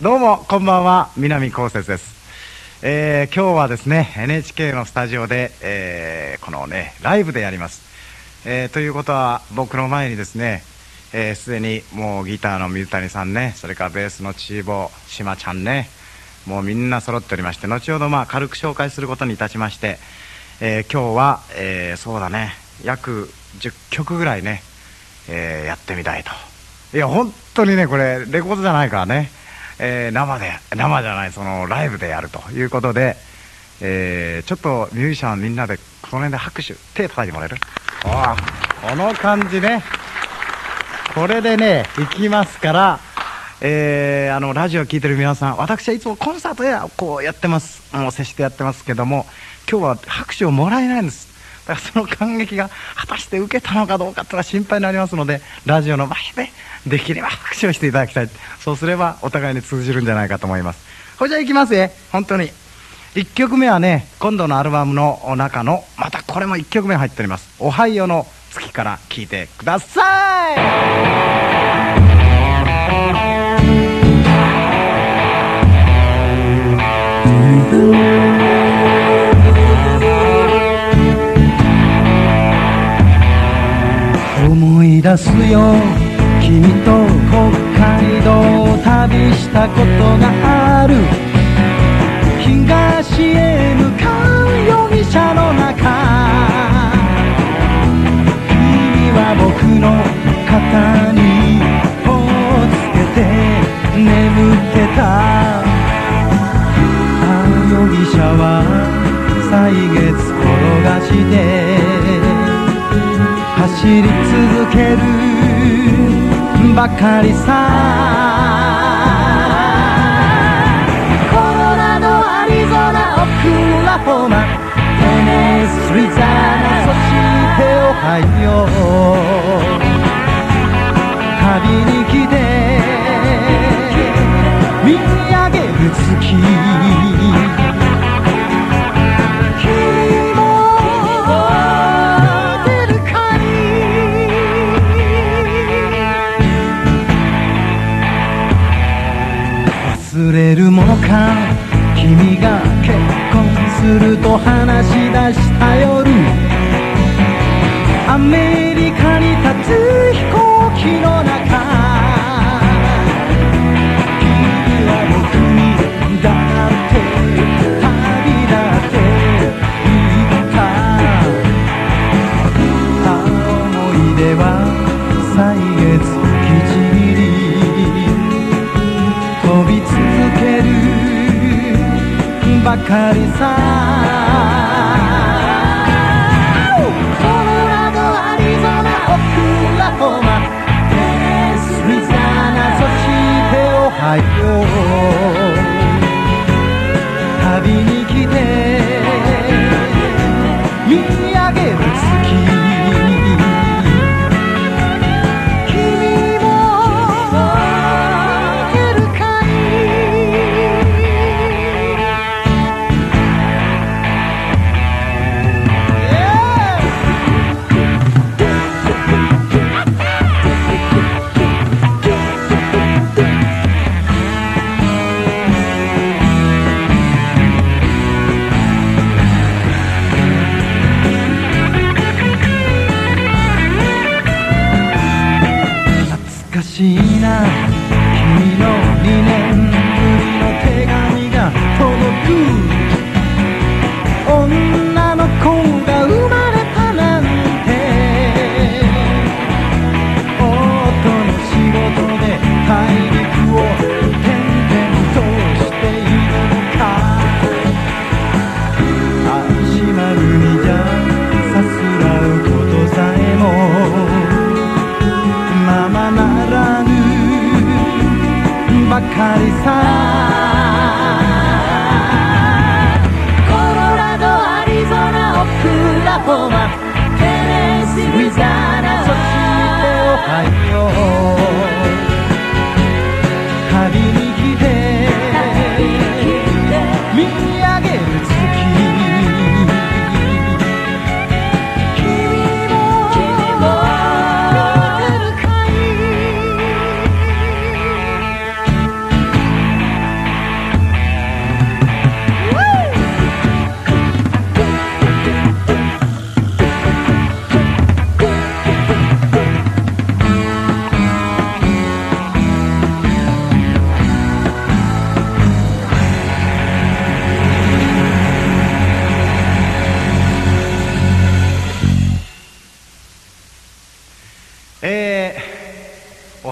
どうもこんばんは。南こうせつです、えー、今日はですね NHK のスタジオで、えー、このねライブでやります、えー、ということは僕の前にですねすで、ー、にもうギターの水谷さんねそれからベースのチーボーしまちゃんねもうみんな揃っておりまして後ほどまあ軽く紹介することにいたしまして、えー、今日は、えー、そうだね約10曲ぐらいね、えー、やってみたいと。いや本当にねこれレコードじゃないからね、えー、生で生じゃないそのライブでやるということで、えー、ちょっとミュージシャンみんなでこの辺で拍手手叩いてもらえる？あこの感じね。これでねいきますからえー、あのラジオ聴いてる皆さん私はいつもコンサートでこうやってます。もう接してやってますけども今日は拍手をもらえないんです。だからその感激が果たして受けたのかどうかっていうのは心配になりますのでラジオの前でできれば拍手をしていただきたい。そうすればお互いに通じるんじゃないかと思います。ほいじゃあいきますね本当に。1曲目はね今度のアルバムの中のまたこれも1曲目入っております「おはようの月」から聴いてください。出すよ。君と北海道を旅したことがある。東へ向かう容疑者の中。君は僕のばかりさ。コロラドアリゾナオクラホマテネスリザナそしてオハイオ。旅にれるもか。君が結婚すると話光さコロラドアリゾナオクラホマテネスリザナそしてオハイオ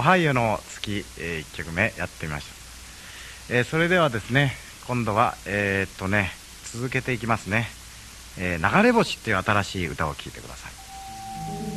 ハイオの月」えー、1曲目やってみました、えー、それではですね今度はえー、っとね続けていきますね「えー、流れ星」っていう新しい歌を聴いてください。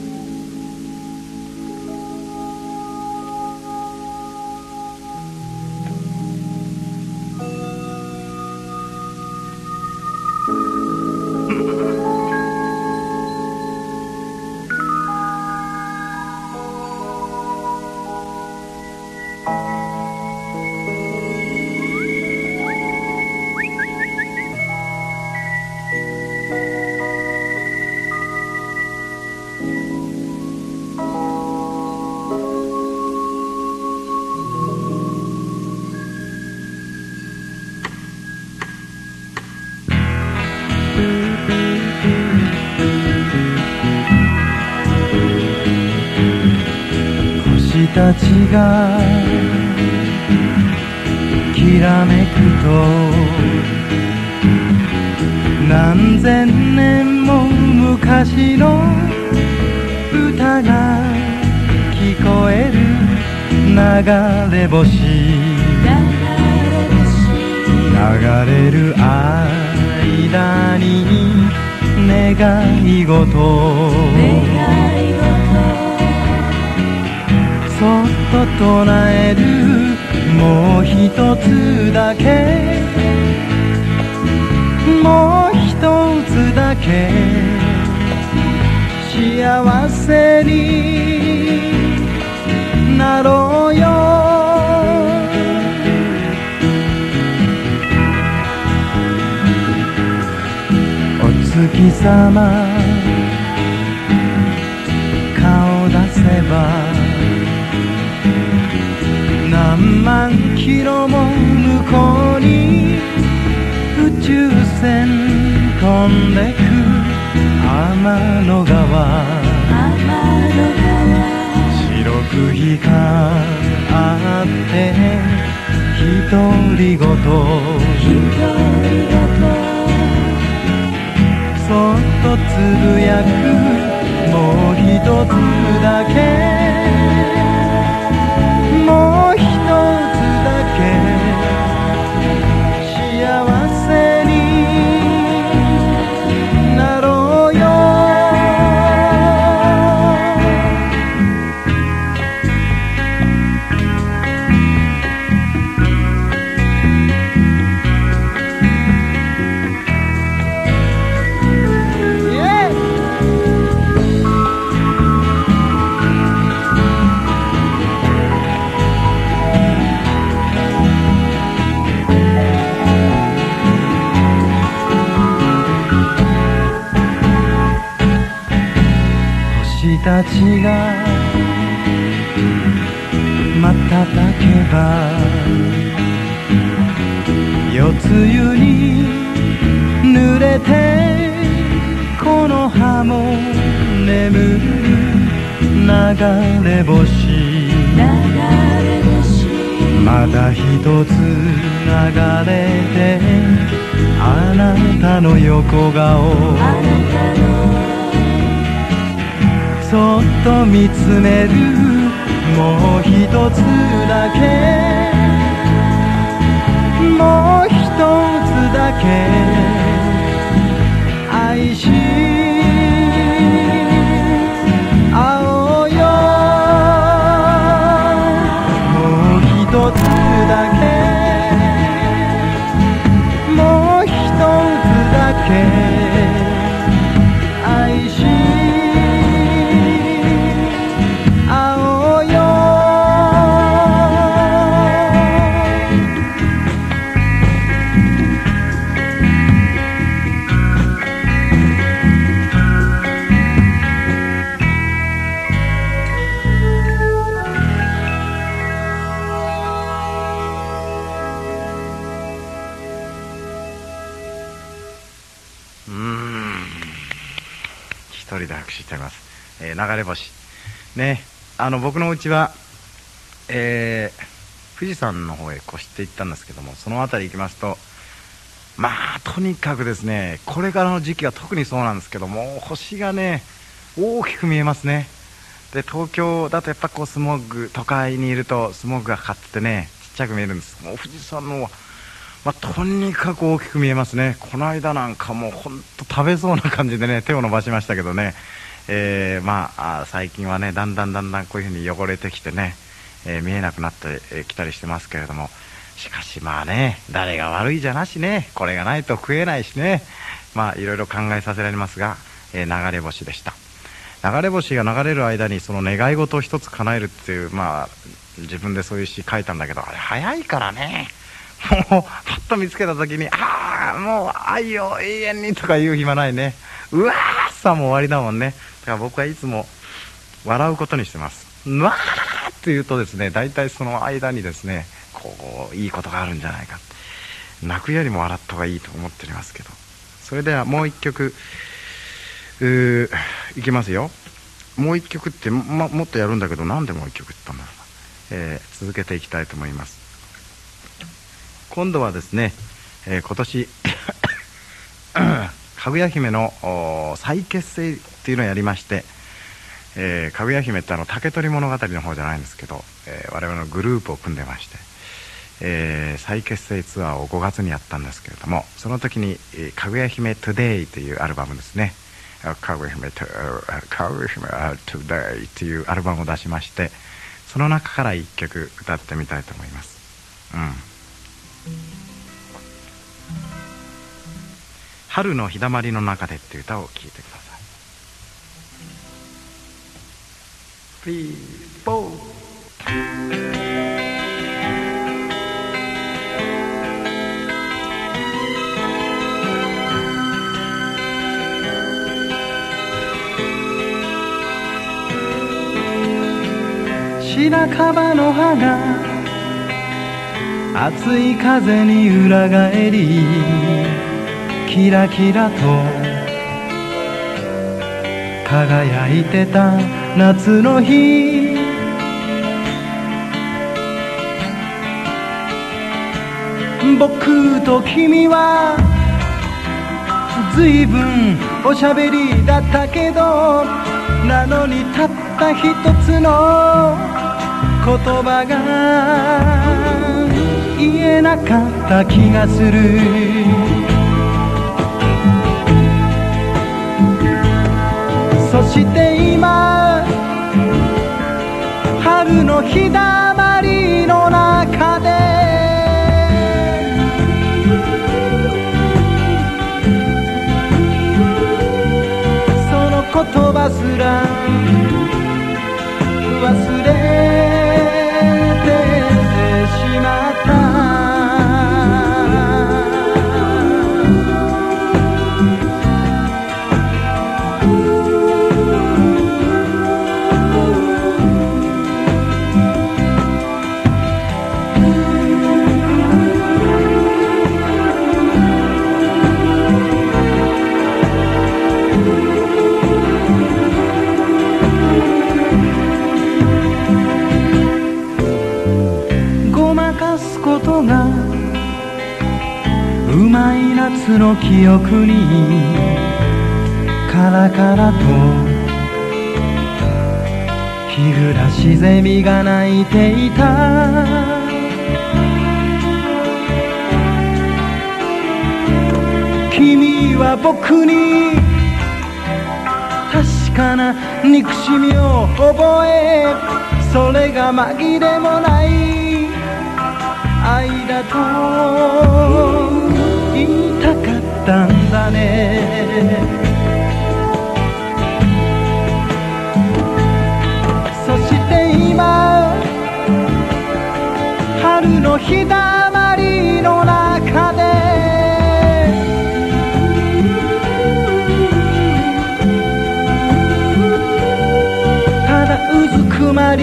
様。顔出せば何万キロも向こうに宇宙船飛んでく天の川。白く光って独り言つぶやくもう一つだけ。ちが瞬けば夜露に濡れてこの葉も眠る流れ星。まだ一つ流れてあなたの横顔。そっと見つめるもう一つだけもう一つだけ愛し合ね。あの僕のうちは、えー、富士山の方へ越していったんですけどもその辺り行きますとまあとにかくですねこれからの時期は特にそうなんですけども星がね大きく見えますね。で東京だとやっぱこうスモッグ都会にいるとスモッグがかかっててねちっちゃく見えるんです。もう富士山のまあ、とにかく大きく見えますね。この間なんかもう本当食べそうな感じでね手を伸ばしましたけどね、えー、まあ最近はねだんだんだんだんこういう風に汚れてきてね、えー、見えなくなってきたりしてますけれども。しかしまあね誰が悪いじゃなしねこれがないと食えないしね。まあいろいろ考えさせられますが、えー、流れ星でした。流れ星が流れる間にその願い事を一つ叶えるっていうまあ自分でそういう詩書いたんだけどあれ早いからね。もうパッと見つけた時にああもう愛を永遠にとか言う暇ないね。うわーさも終わりだもんね。だから僕はいつも笑うことにしてます。うわーって言うとですね大体その間にですねこういいことがあるんじゃないか。泣くよりも笑った方がいいと思っておりますけど。それではもう一曲いきますよ。もう一曲って、ま、もっとやるんだけど何でもう一曲って言ったんだろうな、えー、続けていきたいと思います。今度はですね、えー、今年かぐや姫の再結成っていうのをやりましてえー、かぐや姫ってあの竹取物語の方じゃないんですけど、えー、我々のグループを組んでまして、えー、再結成ツアーを5月にやったんですけれどもその時に「かぐや姫 Today」というアルバムですね「かぐや姫かぐや姫」というアルバムを出しましてその中から1曲歌ってみたいと思います。うん。春の日だまりの中でっていう歌を聴いてください。Three, four. 白樺の葉が熱い風に裏返り。キラキラと輝いてた夏の日。僕と君は随分おしゃべりだったけどなのにたった一つの言葉が言えなかった気がする。そして今春の日だまりの中でその言葉すら夏の記憶にカラカラと日暮らしゼミが鳴いていた。君は僕に確かな憎しみを覚えそれが紛れもない愛だとだね。そして今春の日だまりの中でただうずくまり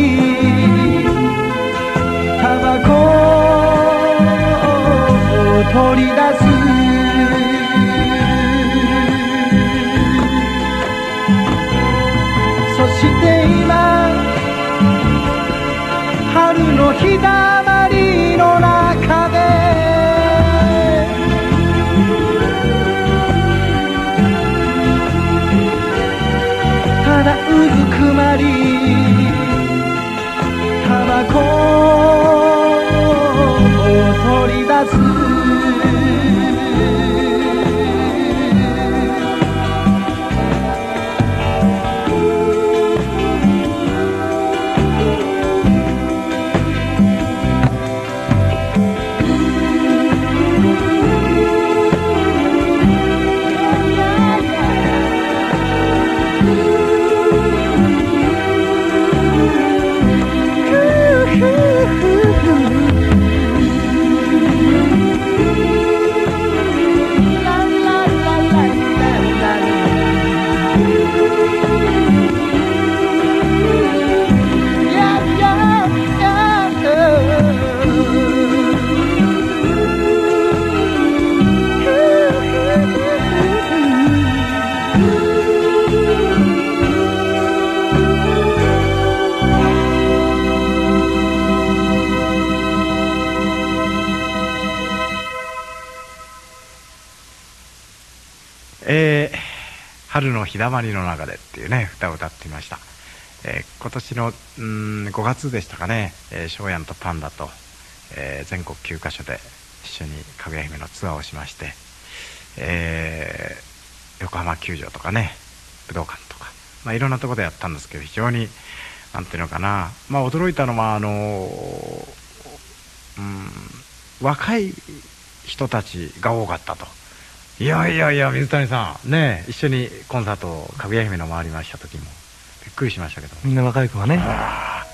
タバコを取り出 날이 하나 고 春の日だまりの中でっていうね歌を歌っていました、えー今年のうん5月でしたかね。えー翔やんとパンダと、えー全国9カ所で一緒にかぐや姫のツアーをしまして、えー横浜球場とかね武道館とか、まあ、いろんなところでやったんですけど非常になんていうのかな、まあ、驚いたのはあのうん若い人たちが多かったと。いやいやいや水谷さん。ね一緒にコンサートをかぐや姫の回りました時も。びっくりしましたけどみんな若い子はね。は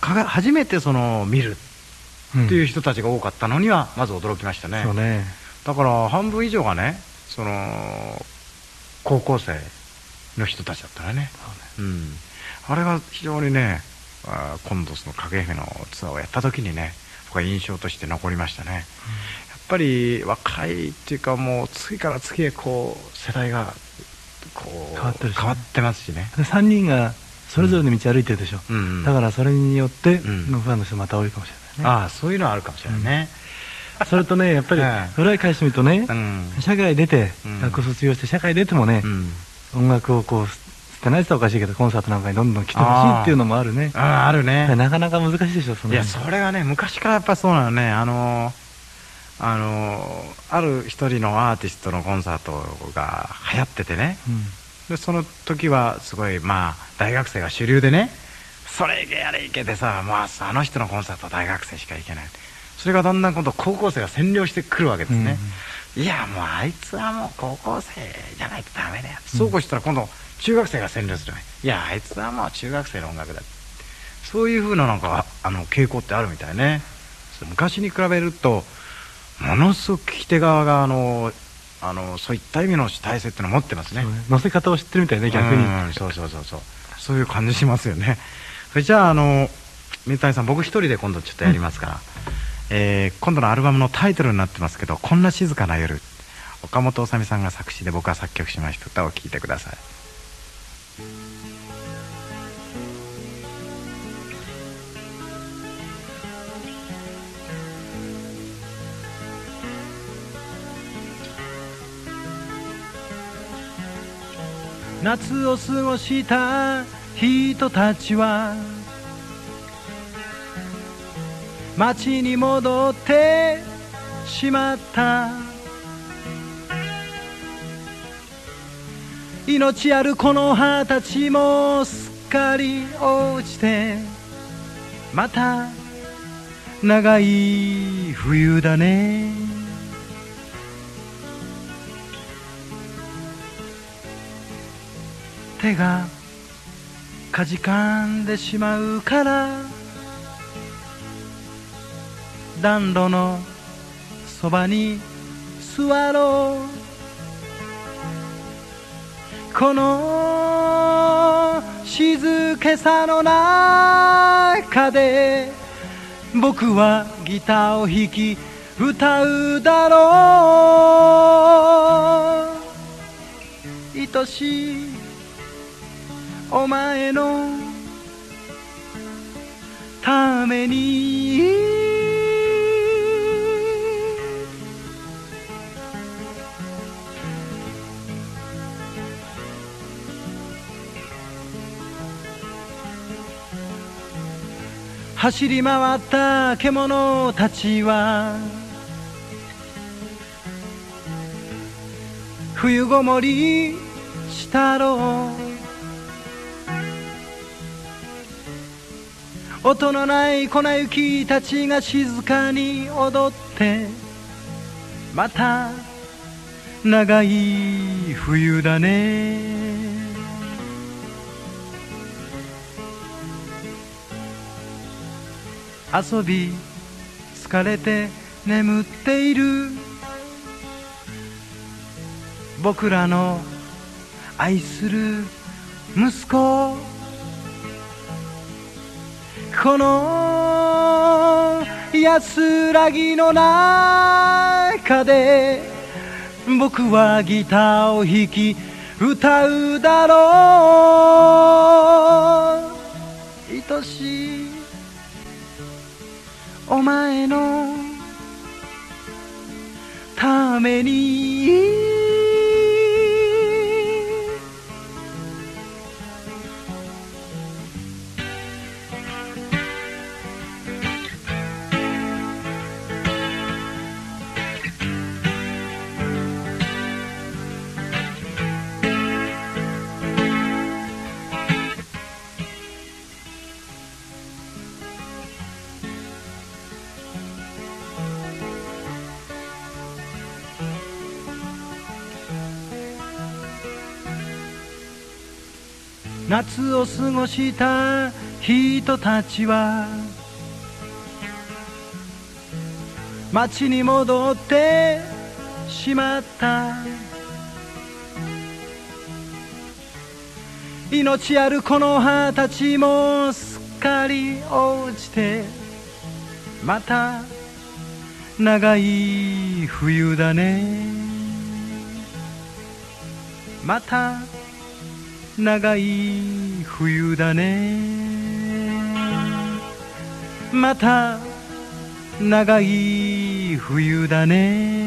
かが初めてその見るっていう人たちが多かったのにはまず驚きましたね,、そうね。だから半分以上がねその高校生の人たちだったらね。うん、あれが非常にね今度そのかぐや姫のツアーをやった時にね僕は印象として残りましたね、ぱり若いっていうかもう次から次へこう世代がこう変わってるし。ね変わってますしね。で3人がそれぞれの道歩いてるでしょ、うんうん。だからそれによって、ん。ファンの人また多いかもしれないね。ああそういうのはあるかもしれないね、それとねやっぱりええ裏へ返してみるとね、うん。社会出て、うん。学校卒業して社会出てもね、うん。音楽をこう捨てないって言ったらおかしいけどコンサートなんかにどんどん来てほしいっていうのもあるね。あああるね。なかなか難しいでしょそのいやそれがね昔からやっぱそうなのね。あのあのある一人のアーティストのコンサートが流行っててね。うん。でその時はすごいまあ大学生が主流でね。それいけやれいけでさ、まあ、あの人のコンサートは大学生しか行けない。それがだんだん今度高校生が占領してくるわけですね、いやもうあいつはもう高校生じゃないとダメだよ、そうこうしたら今度中学生が占領するね。いやあいつはもう中学生の音楽だそういうふうななんかあの傾向ってあるみたいね。昔に比べるとものすごく聞き手側があのあのそういった意味の主体性っていうのを持ってますね。乗せ方を知ってるみたいね逆に。うんそうそうそうそう。そういう感じしますよね。それじゃああの水谷さん僕一人で今度ちょっとやりますから、えー今度のアルバムのタイトルになってますけど「こんな静かな夜」岡本治さんが作詞で僕は作曲しました。歌を聴いてください夏を過ごした人たちは街に戻ってしまった。命あるこの葉たちもすっかり落ちてまた長い冬だね。手がかじかんでしまうから暖炉のそばに座ろう。この静けさの中で僕はギターを弾き歌うだろう。愛しいお前のために。走り回った獣たちは冬ごもりしたろう。音のない粉雪たちが静かに踊ってまた長い冬だね。遊び疲れて眠っている。僕らの愛する息子。この安らぎの中で僕はギターを弾き歌うだろう。愛しいお前のために。夏を過ごした人たちは街に戻ってしまった。命あるこの葉たちもすっかり落ちてまた長い冬だね。また長い冬だね。また長い冬だね。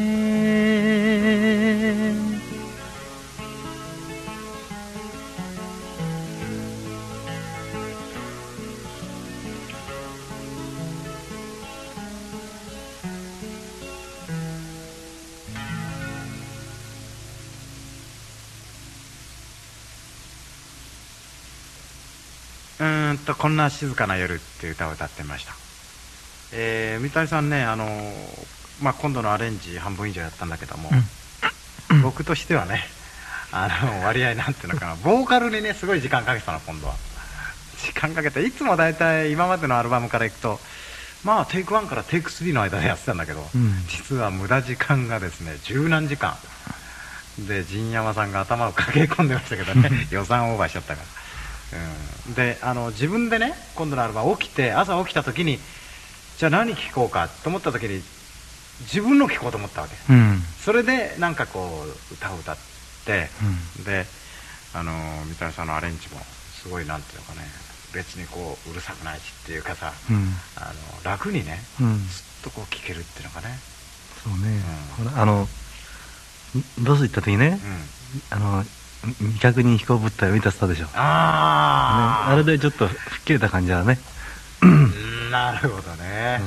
と「こんな静かな夜」っていう歌を歌ってました。えー、三谷さんねあのーまあ、今度のアレンジ半分以上やったんだけども、僕としてはねあの割合なんていうのかな。ボーカルにねすごい時間かけてたの今度は。時間かけていつも大体今までのアルバムからいくとまあテイク1からテイク3の間でやってたんだけど、うん。実は無駄時間がですね十何時間。で陣山さんが頭をかけ込んでましたけどね予算オーバーしちゃったから、うん、であの自分でね今度のアルバム起きて朝起きた時にじゃあ何聴こうかと思った時に自分の聴こうと思ったわけ。うん。それでなんかこう歌を歌って、であの三谷さんのアレンジもすごいなんていうのかね別にこううるさくないしっていうかさ、うん。あの楽にねうん。すっとこう聴けるっていうのがね、そうね、あのロス行った時ね、うん、あの未確認飛行物体を見たスタでしょ、ね、ああ、あれでちょっと吹っ切れた感じだね。うん。なるほどね。ね。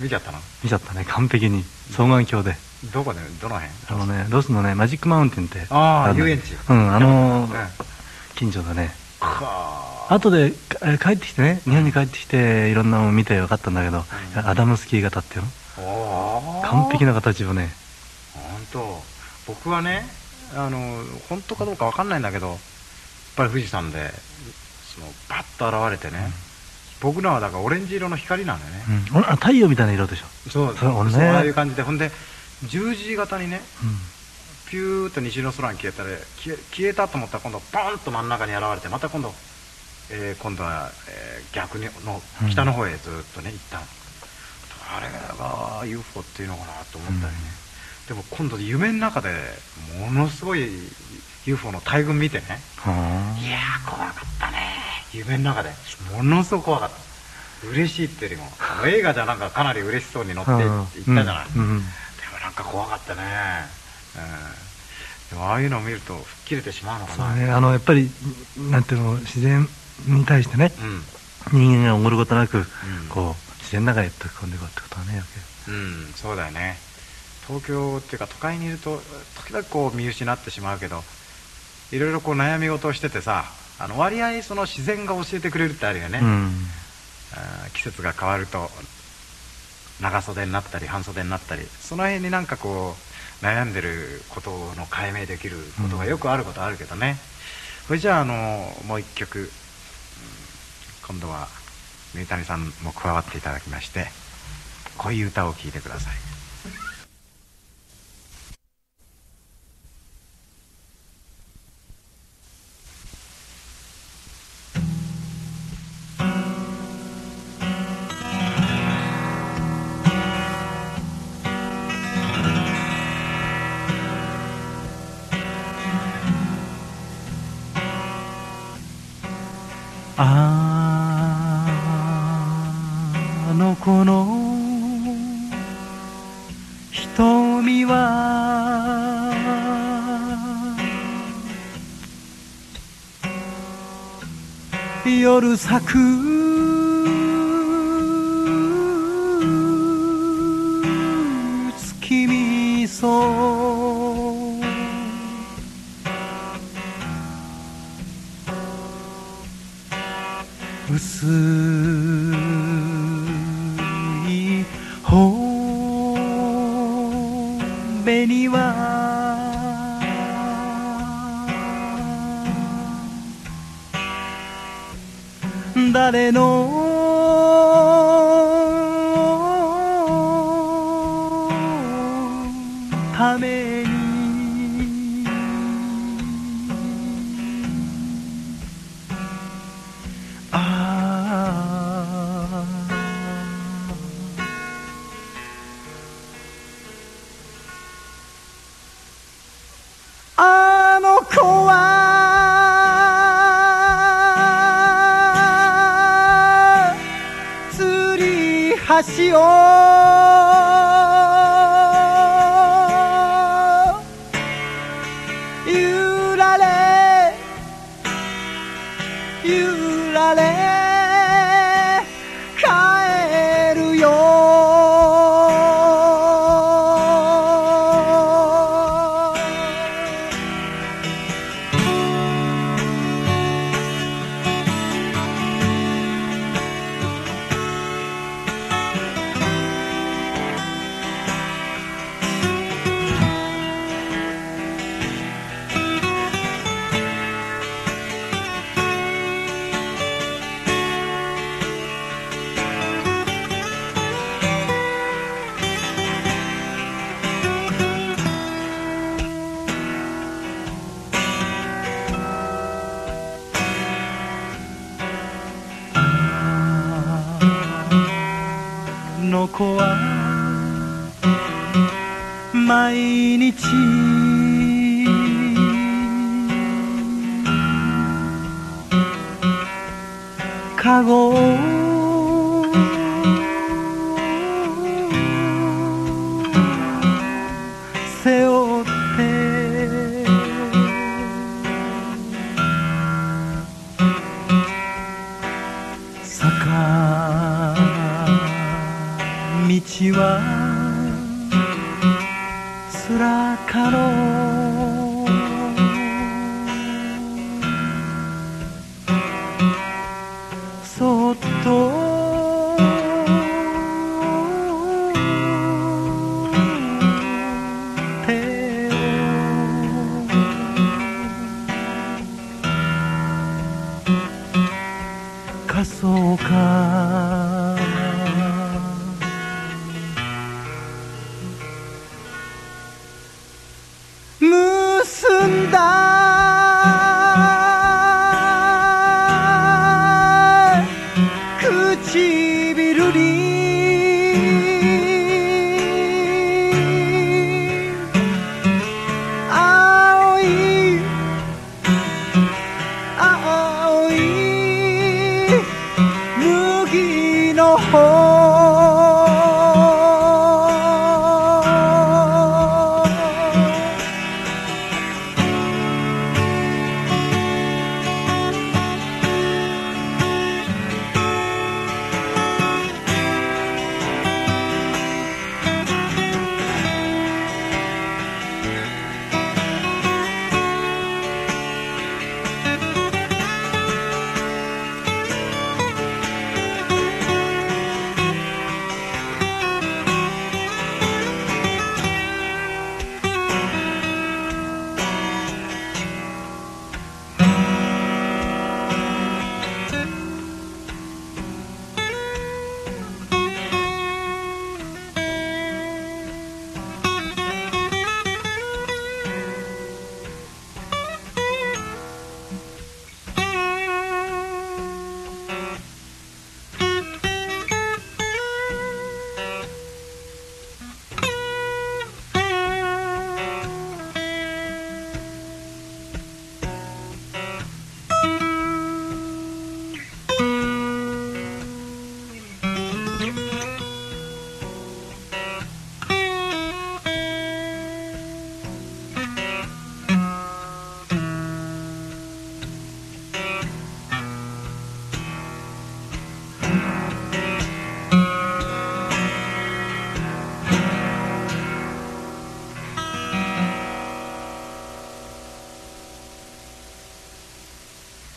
見ちゃったの？見ちゃったね。完璧に。双眼鏡で。どこでどの辺？あのねロスのねマジックマウンテンって。ああ遊園地。うんあのうん。近所だね。はあ。後でか帰ってきてね。日本に帰ってきていろんなのを見て分かったんだけど、うん。アダムスキー型っていうの？完璧な形をね。本当僕はねあの本当かどうかわかんないんだけどやっぱり富士山でそのバッと現れてね、僕のはだからオレンジ色の光なんだよね、うん、あ太陽みたいな色でしょ、そうそうね。そういう感じで。ほんで十字型にねうん。ピューッと西の空に消えたら消え消えたと思ったら今度ポンと真ん中に現れてまた今度、えー今度は、えー逆にのうん。北の方へずっとね行ったの、あれが UFO っていうのかなと思ったりね、でも今度夢の中でものすごい UFO の大群見てね。はいやー怖かったね。夢の中で。ものすごく怖かった。嬉しいっていうよりも映画じゃなんかかなり嬉しそうに乗ってあ。行ったじゃない、うん。うん。でもなんか怖かったね、うん、でもああいうのを見ると吹っ切れてしまうのかな。そうね。あのやっぱりなんていうの自然に対してねうん。人間がおごることなく、こう自然の中へ溶け込んでいくってことはねうんそうだよね東京っていうか都会にいると時々こう見失ってしまうけどいろいろこう悩み事をしててさあの割合その自然が教えてくれるってあるよね、うん。季節が変わると長袖になったり半袖になったりその辺になんかこう悩んでることの解明できることがよくあることあるけどね、それじゃああのもう一曲、うん今度は三谷さんも加わっていただきましてこういう歌を聴いてください誰のかご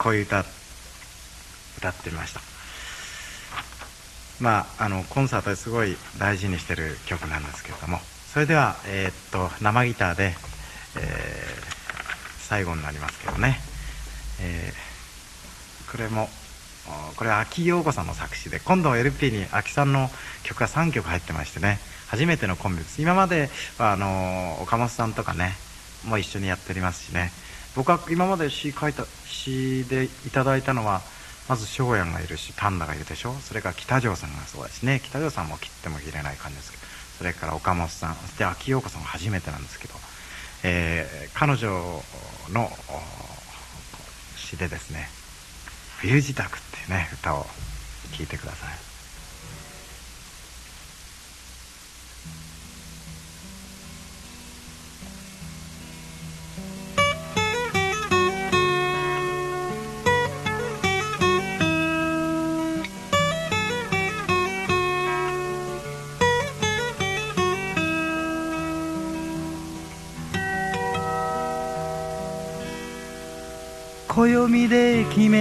こういう歌歌ってました。まああのコンサートですごい大事にしてる曲なんですけれども。それでは、えーっと生ギターで、えー最後になりますけどね、えーこれもこれは秋陽子さんの作詞で今度 LP に秋さんの曲が3曲入ってましてね。初めてのコンビです。今まではあの岡本さんとかねもう一緒にやっておりますしね。僕は今まで詩書いた詩でいただいたのはまず翔やんがいるしパンダがいるでしょ？それから北条さんがそうですね。北条さんも切っても切れない感じですけどそれから岡本さんそして秋陽子さんが初めてなんですけど、えー彼女の詩でですね「冬支度」っていうね歌を聴いてください。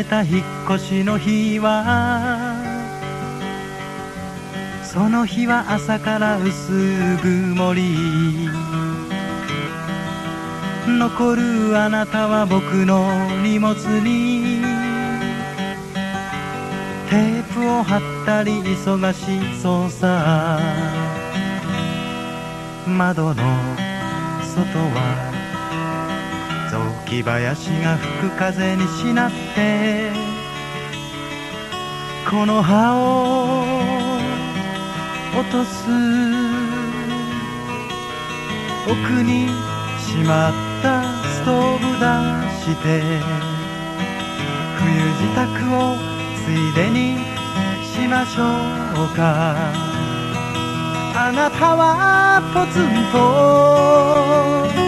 た引っ越しの日はその日は朝から薄曇り。残るあなたは僕の荷物にテープを貼ったり忙しそうさ。窓の外は木林が吹く風にしなってこの葉を落とす。奥にしまったストーブ出して冬支度をついでにしましょうか。あなたはポツンと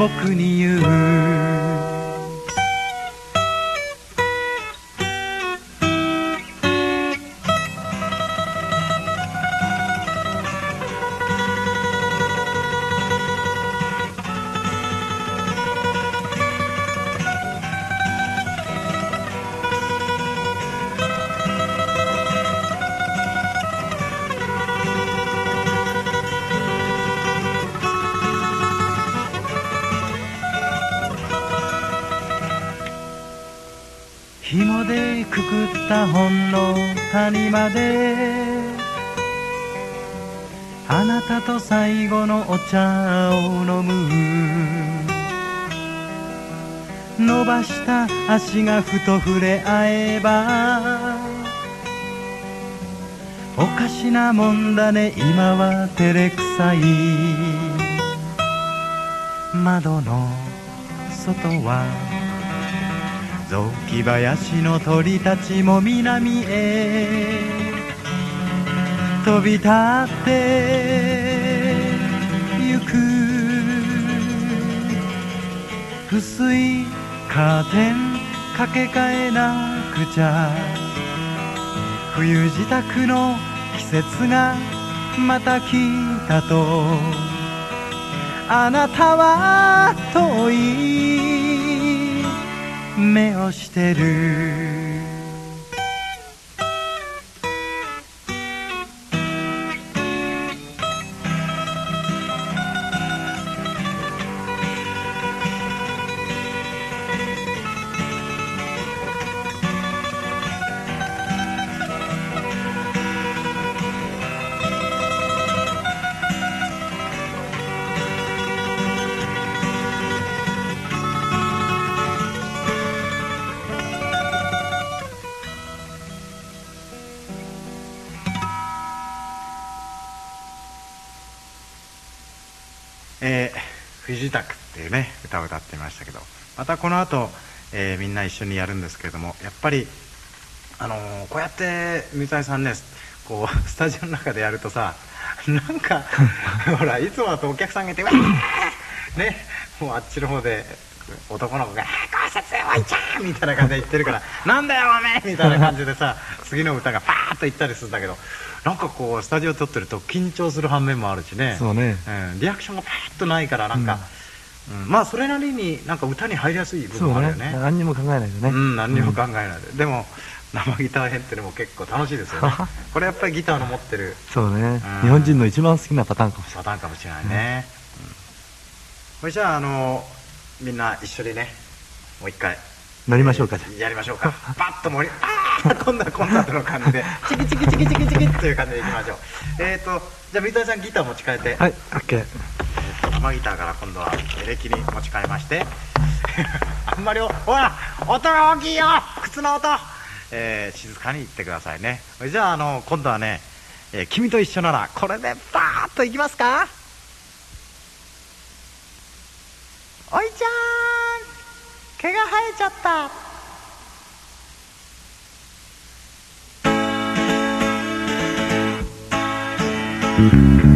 僕に言う。くくった本の谷まで。あなたと最後のお茶を飲む。伸ばした足がふと触れ合えばおかしなもんだね今は照れくさい。窓の外は雑木林の鳥たちも南へ。飛び立ってゆく。薄いカーテンかけ替えなくちゃ。冬支度の季節がまた来たと。あなたは遠い目をしてる。えー冬支度っていうね歌を歌ってみましたけどまたこの後、えーみんな一緒にやるんですけれどもやっぱりあのーこうやって水谷さんねこう スタジオの中でやるとさなんか ほらいつもだとお客さんがいて「わー!」ねもうあっちの方で男の子が「高節おいちゃん!」みたいな感じで言ってるから「なんだよおめえ!」みたいな感じでさ次の歌がパーッと言ったりするんだけどなんかこうスタジオ撮ってると緊張する反面もあるしね。そうね。うん、リアクションがパーッとないからなんか、うん。まあそれなりになんか歌に入りやすい部分もあるよね。何にも考えないでね、うん。何にも考えないで、でも生ギター編ってのも結構楽しいですよね。これやっぱりギターの持ってる。そうね、うん。日本人の一番好きなパターンかもしれパターンかもしれないね、うん。これじゃああのみんな一緒にねもう一回。ない乗りましょうかじゃやりましょうか。パッと盛りああ今度はコンサートの感じでチキチキチキチキチキという感じでいきましょう。えっ、ー、とじゃあ三谷さんギター持ち替えて、あはい OK えーと生ギターから今度はエレキに持ち替えまして。あんまりおほら音が大きいよ靴の音、えー静かに言ってくださいね。じゃああの今度はね、えー君と一緒ならこれでバーッといきますか？おいちゃん毛が生えちゃった君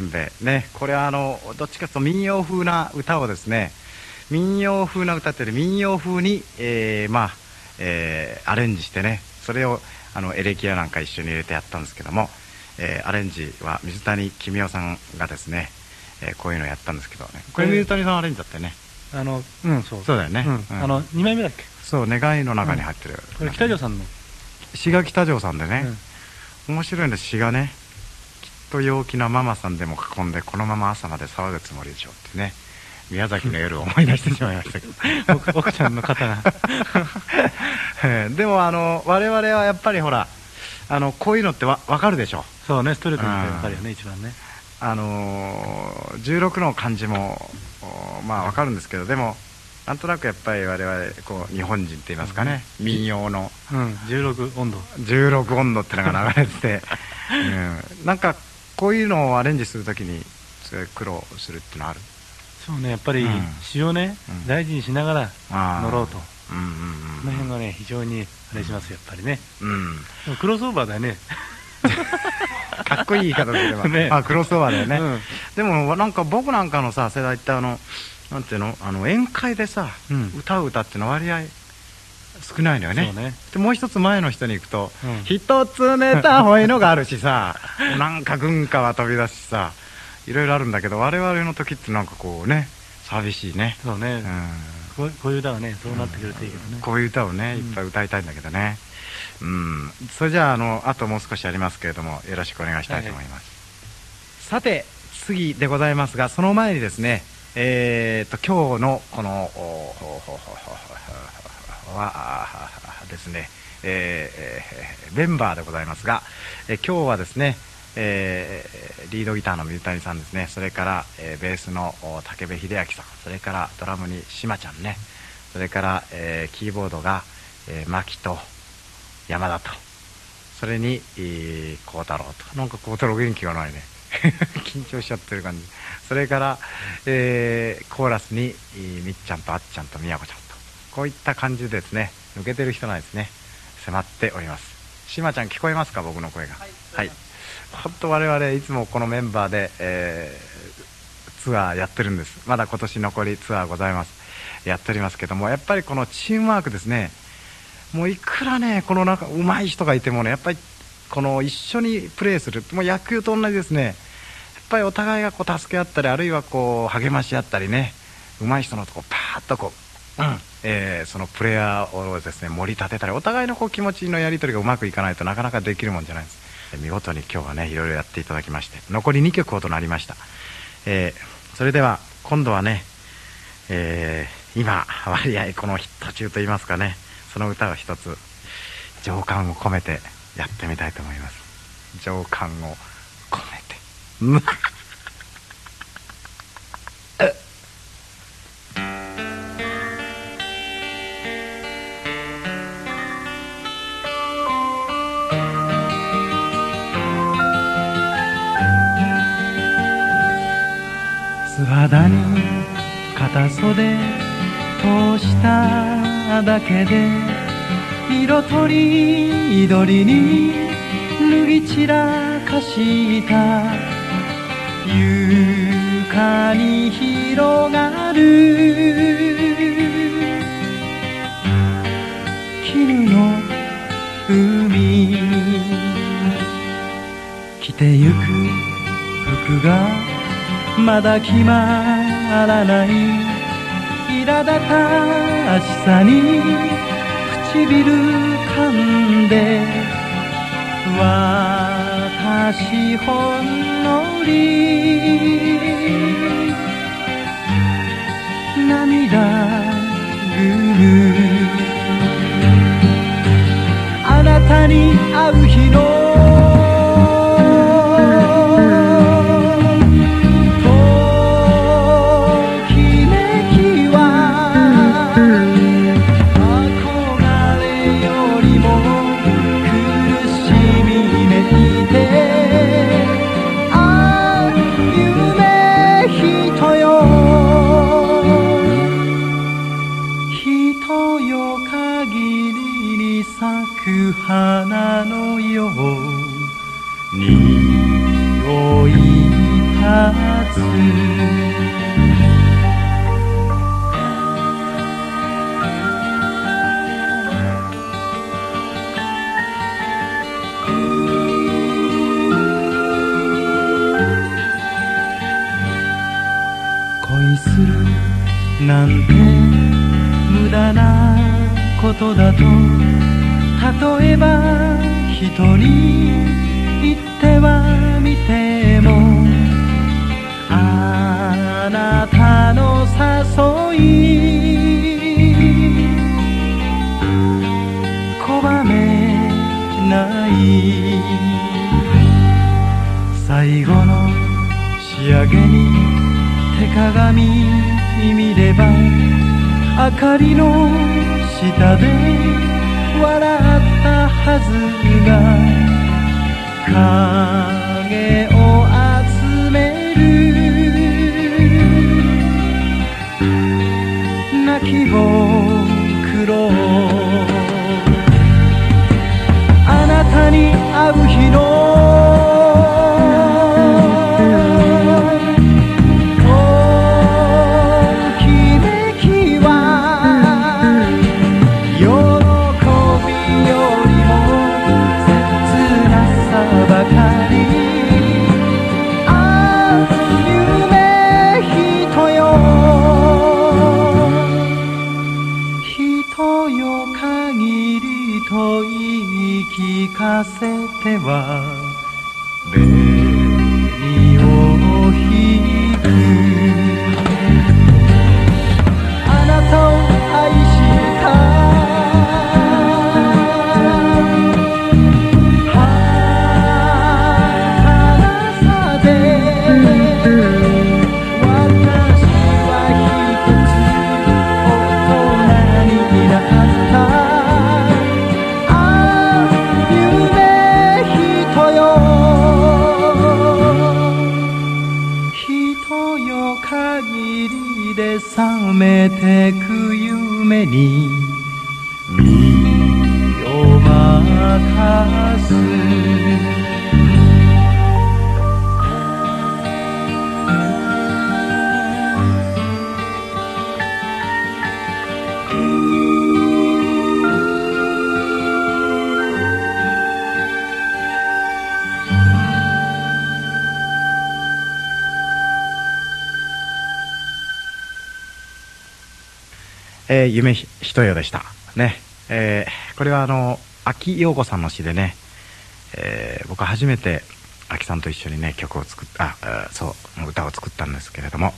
せんべいねこれはあのどっちかというと民謡風な歌をですね民謡風な歌っていうより民謡風に、えーまあえーアレンジしてねそれをあのエレキやなんか一緒に入れてやったんですけども、えーアレンジは水谷公夫さんがですね、えーこういうのをやったんですけどね。これ水谷さんアレンジだったよね。あのうんそう。そうだよね。うん。うん。あの2枚目だっけ？そう願いの中に入ってる、これ北条さんの、詩が北条さんでね、うん。面白いんです。詩がねと陽気なママさんでも囲んでこのまま朝まで騒ぐつもりでしょうってね。宮崎の夜を思い出してしまいましたけど。奥奥ちゃんの方が。え ーでもあの我々はやっぱりほらあのこういうのってわ分かるでしょそうねストレートに言ってわかるよね一番ね。あのー16の漢字もおまあ分かるんですけどでもなんとなくやっぱり我々こう日本人って言いますかね、民謡の。うん16温度16温度ってのが流れてて、うん、なんかこういうのをアレンジするときにすごい苦労するってのある？そうねやっぱりうん。詩をね、うん。大事にしながら乗ろうと。うんうんこの辺がね非常にあれしますよやっぱりね。うん、うん、でもクロスオーバーだよね。かっこいい言い方で言えば、ね。あクロスオーバーだよね、うん。でもなんか僕なんかのさ世代ってあのなんていうの？あの宴会でさ、うん。歌う歌っての割合少ないのよね。ね。でもう一つ前の人に行くとうん。一、つネタほいのがあるしさなんか軍歌は飛び出すしさいろいろあるんだけど我々の時ってなんかこうね寂しいね、そうね、うん、こうこういう歌はねそうなってくれるといいけどね、こういう歌をねうん。いっぱい歌いたいんだけどね。うん、それじゃああのあともう少しありますけれどもよろしくお願いしたいと思います、さて次でございますがその前にですねえー、と今日のこのおほほほほほはですね、えーえメンバーでございますが、えー今日はですね、えーリードギターの水谷さんですね。それから、えーベースのお武部秀明さん。それからドラムにしまちゃんね。それから、えーキーボードが、えー、牧と山田と。それに孝太郎と。なんか孝太郎元気がないね。緊張しちゃってる感じ。それから、えーコーラスにえーみっちゃんとあっちゃんとみやこちゃん。こういった感じでですね抜けてる人なんですね迫っております。しまちゃん聞こえますか？僕の声が。はい本当我々いつもこのメンバーで、えーツアーやってるんです。まだ今年残りツアーございます。やっておりますけどもやっぱりこのチームワークですね。もういくらねこの中上手い人がいてもねやっぱりこの一緒にプレーする。もう野球と同じですね。やっぱりお互いがこう助け合ったりあるいはこう励まし合ったりね上手い人のとこパーッとこう、うん。えーそのプレイヤーをですね盛り立てたりお互いのこう気持ちのやり取りがうまくいかないとなかなかできるもんじゃないです。見事に今日はねいろいろやっていただきまして残り2曲ほどなりました、えーそれでは今度はねえー今割合このヒット中と言いますかねその歌を一つ情感を込めてやってみたいと思います。情感を込めて。で色とりどりに脱ぎ散らかした床に広がる絹の海着てゆく服がまだ決まらない。苛立たしさに唇噛んで私ほんのり涙ぐむあなたに会う日のては夢ひとよでした。ね。えーこれはあの、秋陽子さんの詩でね、えー僕は初めて秋さんと一緒にね、曲を作っあ、そう、歌を作ったんですけれども、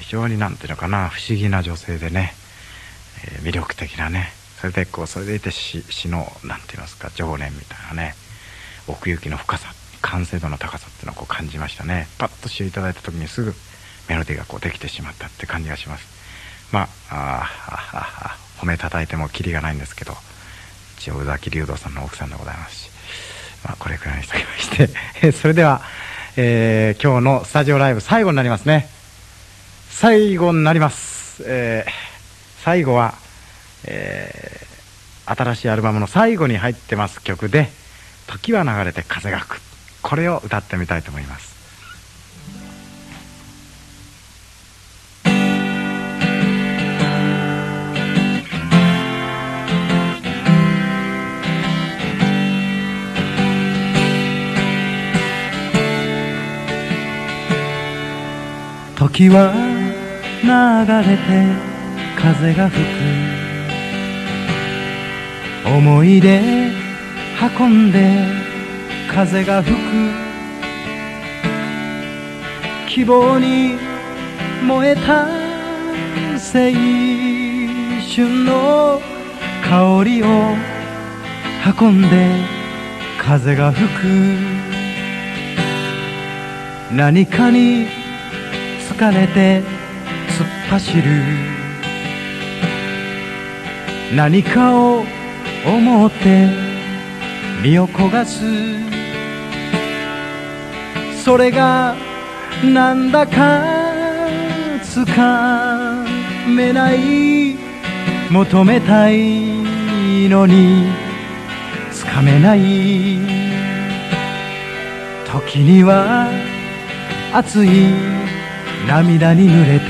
非常になんていうのかな、不思議な女性でね、えー魅力的なね、それでこう、それでいて詩詩の、なんて言いますか、情念みたいなね、奥行きの深さ、完成度の高さっていうのをこう感じましたね。パッと詩をいただいた時にすぐメロディーがこうできてしまったって感じがします。まあ、ああああ褒めたたいてもキリがないんですけど、一応宇崎竜道さんの奥さんでございますし、まあ、これくらいにしておきまして、え それでは、えー今日のスタジオライブ最後になりますね。最後になります。えー最後は、えー新しいアルバムの最後に入ってます曲で、時は流れて風が吹く。これを歌ってみたいと思います。時は流れて風が吹く思い出運んで風が吹く希望に燃えた青春の香りを運んで風が吹く何かに疲れて突っ走る。何かを思って身を焦がす。それがなんだかつかめない。求めたいのにつかめない。時には熱い。涙に濡れて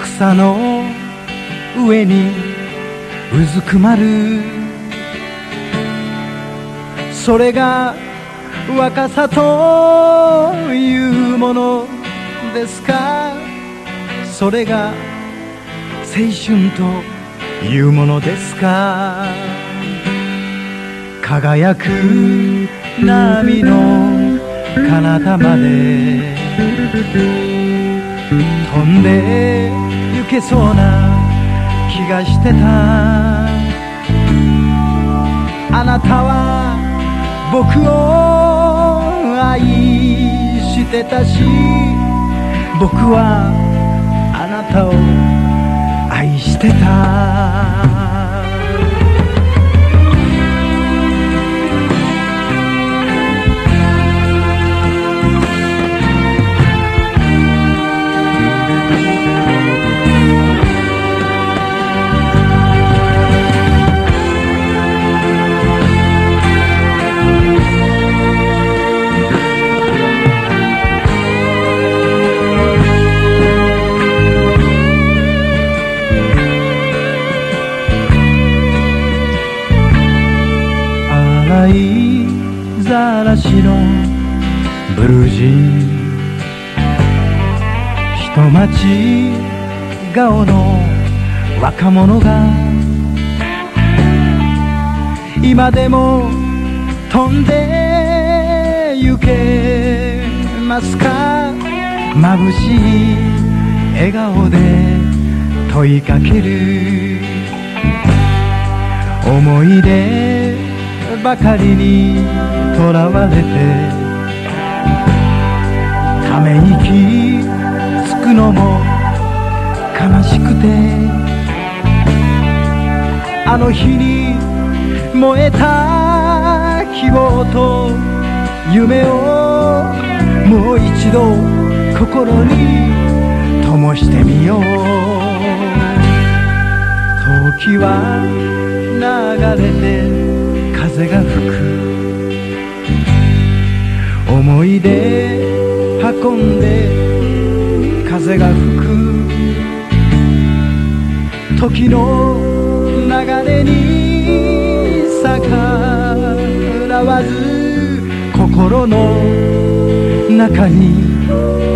草の上にうずくまる。それが若さというものですか？それが青春というものですか？輝く波の彼方まで飛んで行けそうな気がしてた。あなたは僕を愛してたし僕はあなたを愛してた。ち顔の若者が今でも飛んで行けますか？眩しい笑顔で問いかける。思い出ばかりにとらわれてため息くのも悲しくて。あの日に燃えた希望と夢をもう一度心に灯してみよう。時は流れて風が吹く。思い出運んで風が吹く時の流れに逆らわず心の中に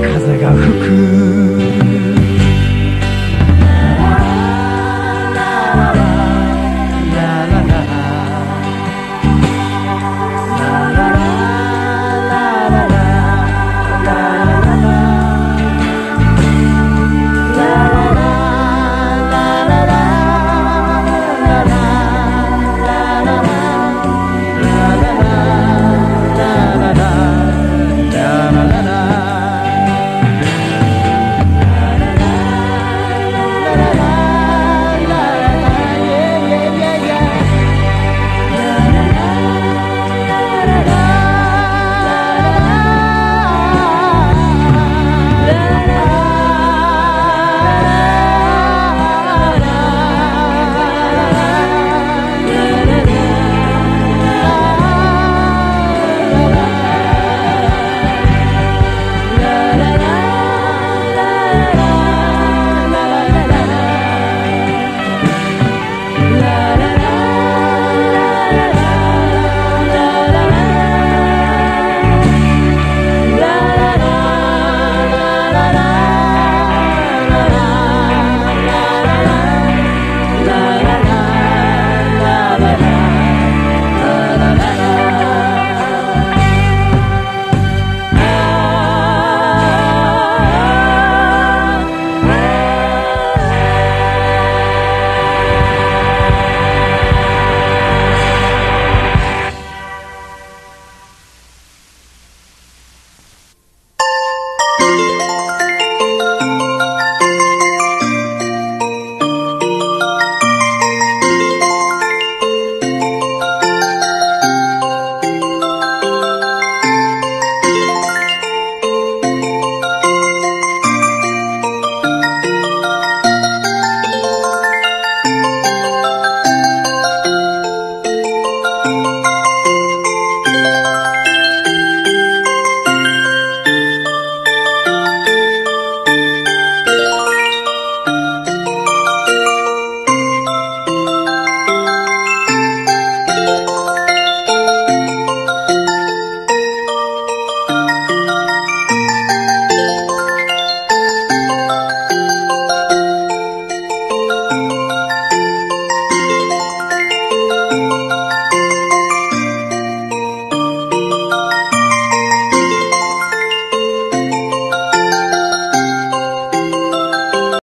風が吹く